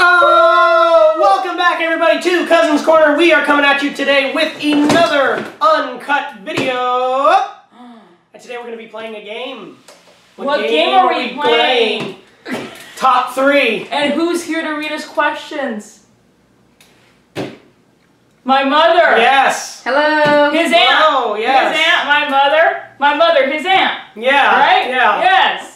Oh, welcome back everybody to Couzins' Korner. We are coming at you today with another uncut video. And today we're going to be playing a game. What game are we playing? Top three. And who's here to read us questions? My mother. Yes. Hello. His aunt. Oh, yes. His aunt. My mother. My mother. His aunt. Yeah. Right? Yeah. Yes.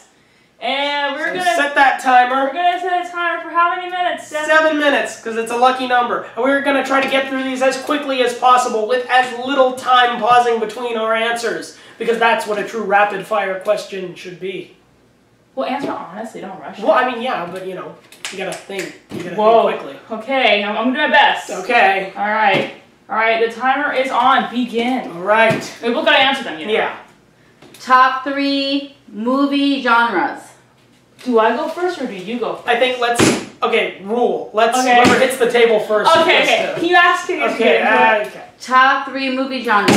And we're So gonna set that timer. we're gonna set a timer for how many minutes? Seven Seven minutes, because it's a lucky number. And we're going to try to get through these as quickly as possible with as little time pausing between our answers. Because that's what a true rapid fire question should be. Well, answer honestly. Don't rush. it. Well, I mean, yeah, but you know, you gotta think. You gotta Whoa. think quickly. Okay, I'm, I'm gonna do my best. Okay. All right. All right. The timer is on. Begin. All right. We both gotta answer them. You know? Yeah. Top three movie genres. Do I go first or do you go first? I think let's. Okay. Rule. Let's. Okay. Whoever hits the table first. Okay. gets Okay. to- Can you ask? Can you Okay. okay. uh, okay. Top three movie genres.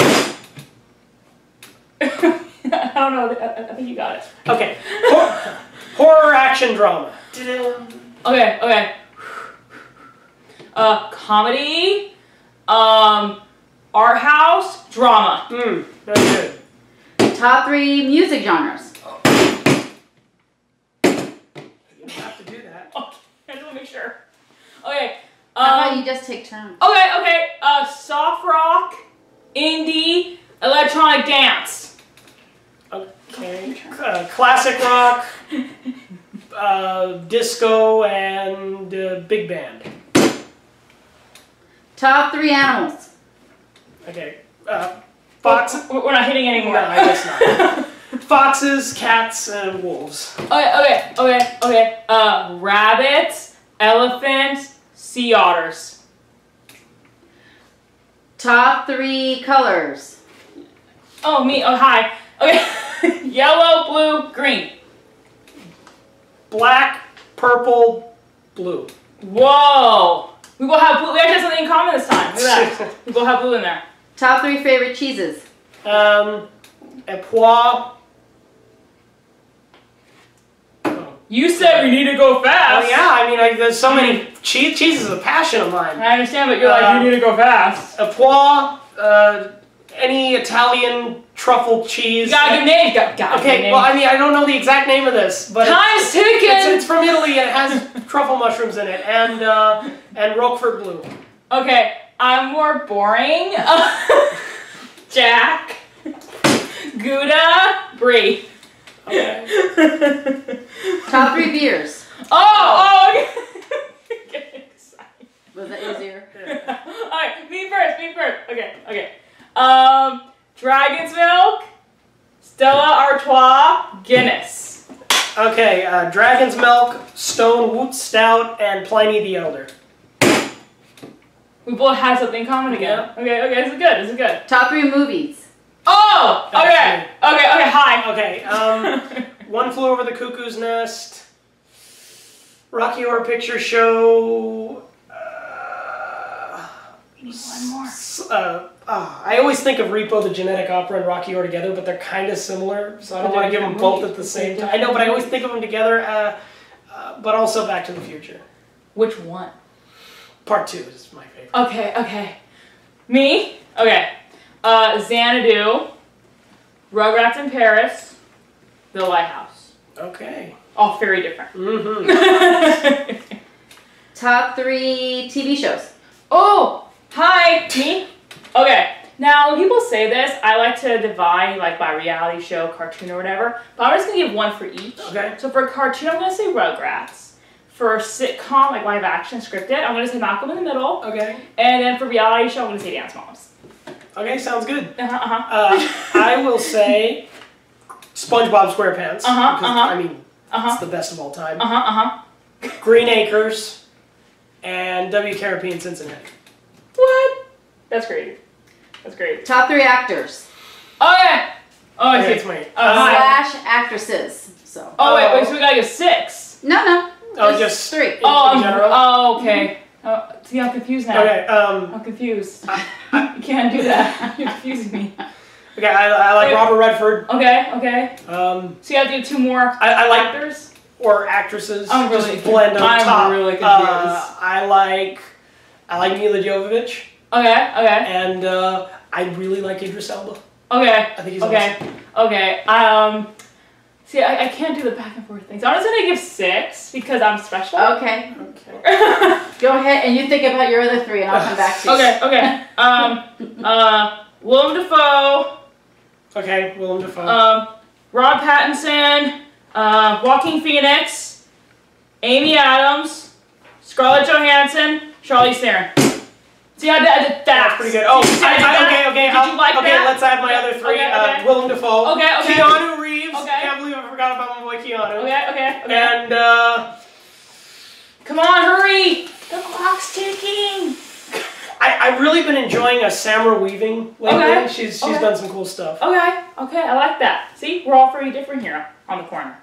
I don't know. I, I think you got it. Okay. Hor- horror action drama. Okay, okay. Uh, comedy, um, art house, drama. Hmm. Very good. Top three music genres. You have to do that. Okay, I just want to make sure. Okay. How about Um, you just take turns? okay, okay. Uh, soft rock, indie, electronic dance. Okay. Uh, classic rock, uh, disco, and uh, big band. Top three animals. Okay. Uh, fox. We're we're not hitting anymore. No, I guess not. Foxes, cats, and wolves. Okay, okay, okay, okay. Uh, rabbits, elephants, sea otters. Top three colors. Oh, me. Oh, hi. Okay. Yellow, blue, green. Black, purple, blue. Whoa. We will have blue. We actually have something in common this time. Look at that. We will have blue in there. Top three favorite cheeses. Um, Époisses. Oh. You said we need to go Oh, fast. yeah, I mean, I, there's so many cheese. Cheese is a passion of mine. I understand, but you're Uh, like, you need to go fast. Époisses, uh, any Italian truffle cheese. You gotta give names. Got, got Okay, well, I mean, I don't know the exact name of this, but it's, Time's ticking. it's, it's from Italy and it has truffle mushrooms in it, and uh, and Roquefort blue. Okay, I'm more boring. Jack. Gouda. Brie. Okay. Top three beers. oh, oh, okay. Getting excited. Was that easier? Alright, me first, me first. Okay, okay. Um, Dragon's Milk, Stella Artois, Guinness. Okay, uh, Dragon's Milk, Stone Woot Stout, and Pliny the Elder. We both had something in common again. Yeah. Okay, okay, this is good, this is good. Top three movies. Oh! Okay, okay, okay, hi. Okay, um, One Flew Over the Cuckoo's Nest, Rocky Horror Picture Show. Uh, One more. Uh, uh, I always think of Repo the Genetic Opera and Rocky Horror together, but they're kind of similar, so I don't want to give them different both at the same time. I know, but I always think of them together, uh, uh, but also Back to the Future. Which one? Part 2 is my favorite. Okay, okay. Me? Okay. Uh, Xanadu, Rugrats in Paris, The Lighthouse. Okay. All very different. Mm-hmm. Top three TV shows. oh, hi, me. Okay, now when people say this, I like to divide like by reality show, cartoon, or whatever. But I'm just gonna give one for each. Okay. So for cartoon, I'm gonna say Rugrats. For sitcom, like live action scripted, I'm gonna say Malcolm in the Middle. Okay. And then for reality show, I'm gonna say Dance Moms. Okay, sounds good. Uh huh. Uh-huh. Uh, I will say SpongeBob SquarePants. Uh-huh, because, uh-huh. I mean, Uh it's the best of all time. Uh huh. Uh huh. Green Acres, and WKRP in Cincinnati. What? That's great. That's great. Top three actors. Oh yeah. Oh, I Okay, see. it's me. Uh, Uh, Slash actresses. So. Oh wait, Oh. wait. So we gotta get six. No, no. Oh, just three. in, Oh, in I'm, general. oh, okay. Oh, see, I'm confused now. Okay. Um. I'm confused. you can't do that. You're confusing me. Okay. I, I like Wait. Robert Redford. Okay, okay. Um. So you have to do two more I, I like. actors. or actresses. I'm really just blend on I'm really Uh, confused. I like I like Milla Jovovich, Okay, okay, and uh, I really like Idris Elba. okay, I think he's okay, awesome. okay. Um, see, I, I can't do the back and forth things. I'm just gonna give six because I'm special. Okay. Okay. Go ahead and you think about your other three, and I'll come back to you. okay, okay. Um, uh, Willem Dafoe, Okay, Willem Dafoe. um, Rob Pattinson, uh, Joaquin Phoenix, Amy Adams, Scarlett Johansson, Charlize Theron. See, I did, I did that. That's pretty good. Oh, See, see, I, I that? okay, okay. Did I'll- you like okay, that? let's add my Okay, other three. okay, Uh, okay. Willem Dafoe. Okay, okay. Keanu Reeves. Okay. Can't believe I forgot about my boy Keanu. Okay, okay, okay. And uh, Come on, hurry! The clock's ticking. I, I've really been enjoying a Samara Weaving lately. Okay, She's she's okay. done some cool stuff. Okay, okay, I like that. See, we're all pretty different here on the corner,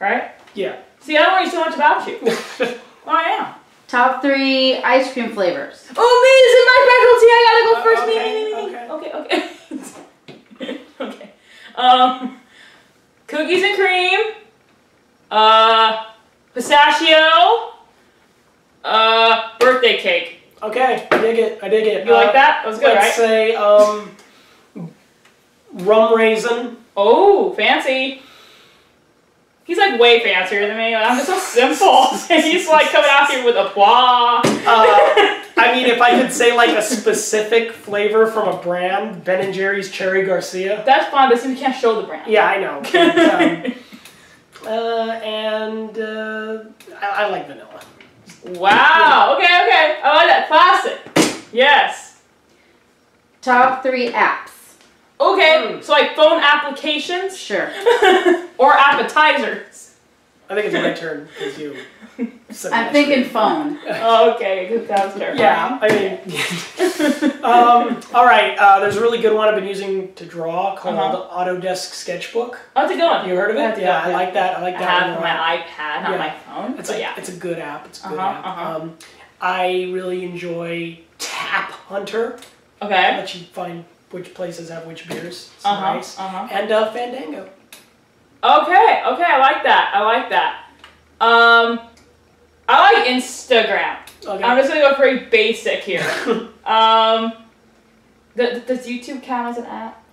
right? Yeah. See, I don't worry so much about you. Well, I am. Top three ice cream flavors. Oh, me, this is my specialty. I gotta go Uh, first. okay, Me, me, me, me, me. Okay, okay. Um, cookies and cream. Uh, pistachio. Uh, birthday cake. Okay, I dig it. I dig it. You Uh, like that? That was good, Let's right? say um, rum raisin. Oh, fancy. He's like way fancier than me. I'm just so simple. and he's like coming out here with applause. Uh, I mean, if I could say like a specific flavor from a brand, Ben and Jerry's Cherry Garcia. That's fine, but see, we can't show the brand. Yeah, I know. But, um, uh, and uh, I, I like vanilla. wow. Okay, okay. I like that. Classic. Yes. Top three apps. Okay. Hmm. So like phone applications Sure. or appetizers. I think it's my turn because you. said I'm thinking phone. Oh, okay, good. That was terrifying. Yeah, I mean, um, all right. Uh, there's a really good one I've been using to draw called Uh-huh. Autodesk Sketchbook. How's it going? You heard of That's it? Yeah, good, I like that. I like I that. have one on my iPad, not Yeah. my phone. It's a, yeah. it's a good app. It's a good Uh-huh, app. uh-huh. Um, I really enjoy Tap Hunter. Okay. Let you find which places have which beers. It's Uh huh. nice. Uh huh. And uh, Fandango. Okay, okay, I like that. I like that. Um, I like Instagram. Okay. I'm just gonna go pretty basic here. um, th- does YouTube count as an app?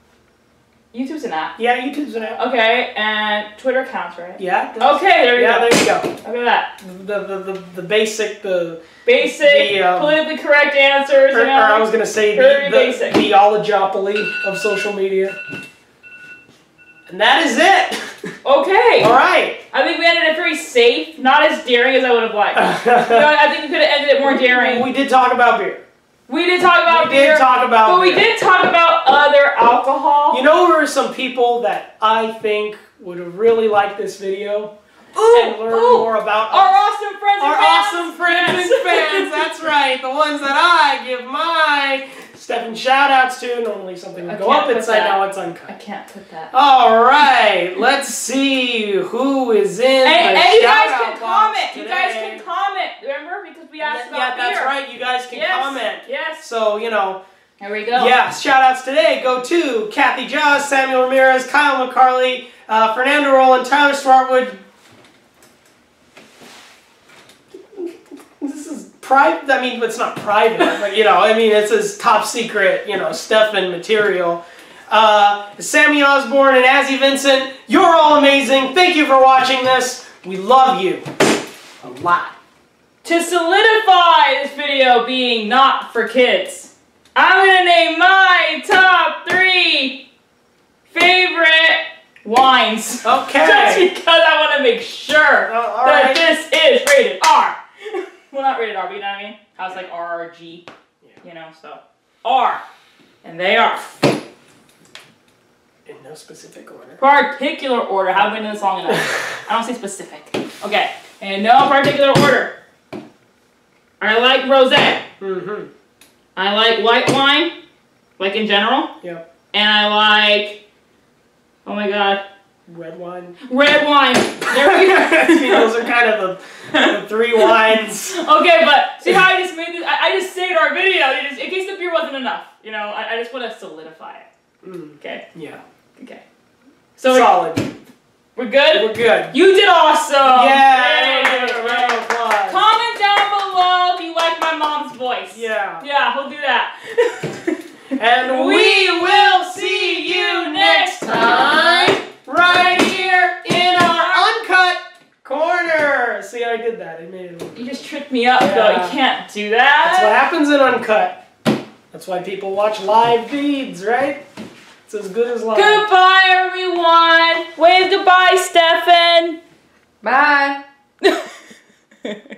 YouTube's an app. yeah, YouTube's an app. Okay, and Twitter counts, right? Yeah. Okay, there we Yeah, go. there you go. Look at that. The, the, the, the basic, the Basic, The, um, politically correct answers. or, You or I was gonna say the, the, basic. the oligopoly of social media. And that is it. Okay. All right. I think we ended it very safe, not as daring as I would have liked. You know, I think we could have ended it more daring. we did talk about beer. We did talk about we beer, did talk about but we did talk about other alcohol. You know, there are some people that I think would have really liked this video ooh, and learn ooh, more about our us. awesome friends and Our fans. awesome friends Yes. and fans. That's right. The ones that I give my Stefan shout outs to. Normally something would go up inside, that. now it's uncut. I can't put that. All right, let's see who is in And, the and you guys can comment. You guys can comment. Remember, because we asked Yeah, about that's beer. right. You guys can yes. comment. Yes. So, you know, Here we go. yeah, shout outs today go to Kathy Jaws, Samuel Ramirez, Kyle McCarley, uh, Fernando Rowland, Tyler Swartwood. This is private. I mean, it's not private, but you know, I mean, it's is top secret, you know, Stefan material. Uh, Sammy Osborne and Azzy Vincent, you're all amazing. Thank you for watching this. We love you a lot. To solidify this video being not for kids, I'm gonna name my top three favorite wines. Okay. Just because I want to make sure Uh, that right. this is rated R. well, not rated R, but you know what I mean? I was like RRG, yeah. you know, so R. And they are. In no specific order. Particular order. Haven't been in this long enough. I don't say specific. Okay. In no particular order. I like rosé. Mm-hmm. I like white wine, like in general. Yep. And I like, oh my god, Red wine. red wine. There we go. those are kind of the, the three wines. Okay, but see how I just made this? I, I just saved our video just, in case the beer wasn't enough. You know, I, I just want to solidify it. Mm, Okay, yeah. okay. So Solid. we're We're good? We're good. You did awesome! Yeah. Yay, Round yay. of applause. Comment down below if you like my mom's voice. Yeah. Yeah, we'll do that. And we will see you next time right here in our uncut corner. See, how I did that. I made it. You just tricked me up though. You can't do that. That's what happens in uncut. That's why people watch live feeds, right? It's as good as live. Goodbye, everyone. Wave goodbye, Stefan. Bye.